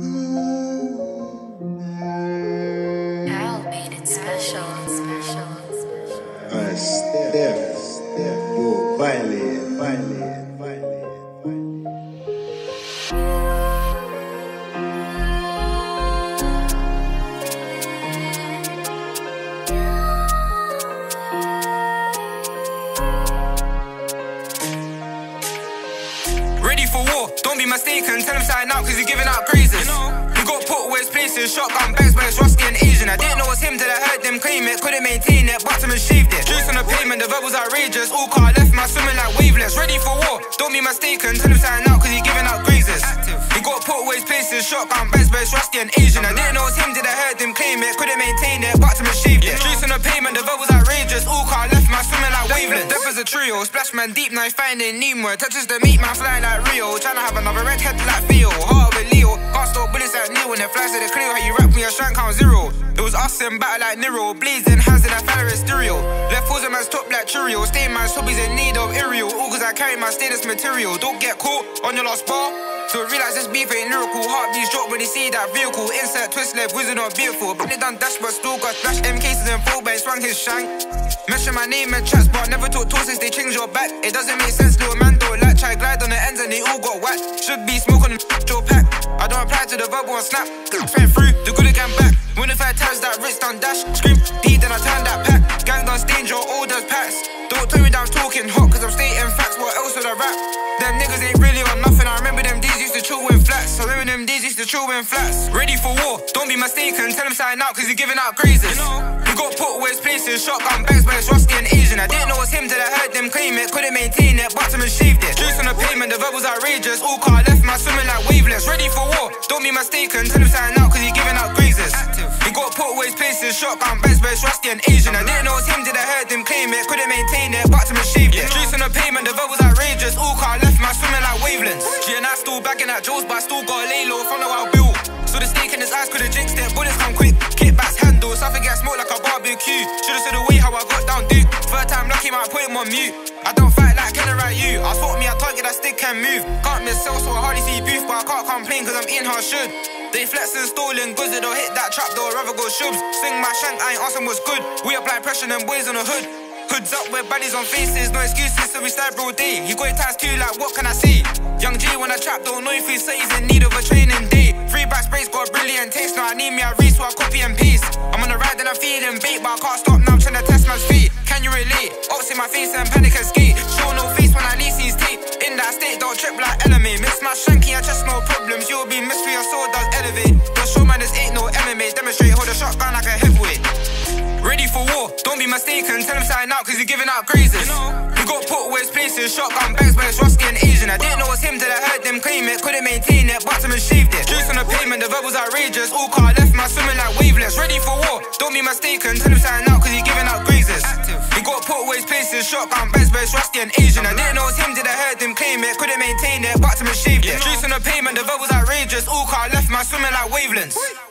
Al made it special, don't be mistaken. Tell him sign out, cause he's giving out crazes. He got put where his places, shotgun bags, but it's rusty and Asian. I didn't know it was him till I heard them claim it. Couldn't maintain it, bottom and shaved it. Juice on the pavement, the verbals outrageous. All car left my swimming like wavelets. Ready for war, don't be mistaken. Tell him sign out, cause he's giving out grazes. He got put where his places, shotgun bags, but it's rusty and Asian. I didn't know it was him till I heard them claim it. Couldn't maintain it, Trio, splash man deep, now he's finding Nemo. Touches the meat, man flying like Rio. Tryna have another red head like Theo. Heart with Leo. Can't stop bullets like Neo. When it flies to the Clio, how you rap me a strength count zero. Was us and battle like Nero. Blazing hands in a fire stereo. Left foot a man's top like Cheerio. Stay man's hobbies in need of aerial. All cause I carry my status material. Don't get caught on your last bar. So realize this beef ain't lyrical. Heartbeats drop when they see that vehicle. Insert twist left, wizard not beautiful. But it done dash, but still got splash M cases and full bang, swung his shank. Mention my name and chats, but never talk tall since they changed your back. It doesn't make sense, little man don't like try glide on the ends and they all got whacked. Should be smoking on your pack. I don't apply to the verbal and snap. Fent through the good again back. When the five times that wrist done dash, scream D, then I turn that pack. Gang done stage your does packs. Don't tell me that I'm talking hot, cause I'm stating facts. What else would I rap? Them niggas ain't really on nothing. I remember them days used to chill in flats. I remember them days used to chill in flats. Ready for war, don't be mistaken. Tell him sign out, cause he's giving out crazes. He got put where his places, shotgun bags, but it's rusty and Asian. I didn't know it was him till I heard them claim it. Couldn't maintain it, bottom and shaved it. Juice on the payment, the verbals outrageous. All car left my swimming like wavelets. Ready for war, don't be mistaken. Tell him sign out, places, shotgun but it's rusty and Asian. I didn't know it was him till I heard them claim it. Couldn't maintain it, bottom and shaved it. Juice on the payment, the verbals outrageous. All car left my swimming like wavelengths. She and I still bagging at Joe's, but I still got lay low from the wild bill. So the snake in his eyes could've jinxed it. Bullets come quick, kickbacks handle. Something get smoked like a barbecue. Should've said the way how I got down deep. Third time lucky, might put him on mute. I don't fight like Kenner at you. I thought me, I target that stick can move. Can't miss sell, so I hardly see beef, but I can't complain cause I'm eating how I should. They flexing, stolen goods, they don't hit that trap, door, rather go shubs. Sing my shank, I ain't asking what's good. We apply pressure, them boys on the hood. Hoods up with baddies on faces, no excuses, so we start bro day. You got ties too, like what can I see? Young G when I trap, don't know if he say he's in need of a training day. Free back sprays got brilliant taste, now I need me a read, so I copy and paste. I'm on the ride and I'm feeling bait, but I can't stop now, I'm trying to test man's feet. Can you relate? Ops in my face and panic and skate. Show no face when I least his tape. In that state, don't trip like LMA. Miss my shanky, I just no problems. You'll be missed don't be mistaken. Tell him sign out, cause you're giving out crazes. you got put his places, shotgun bags, but it's rusty and Asian. I didn't know it was him till I heard them claim it. Couldn't maintain it, bottom and shaved it. Juice on the payment, the verbals outrageous. All car left my swimming like wavelets. Ready for war, don't be mistaken. Tell him sign out, cause you're giving out grazes. You got put his places, shotgun bags, but it's rusty and Asian. I didn't know it was him till I heard them claim it. Couldn't maintain it, bottom and shaved it. Juice on the payment, the verbals outrageous. All car left my swimming like wavelengths.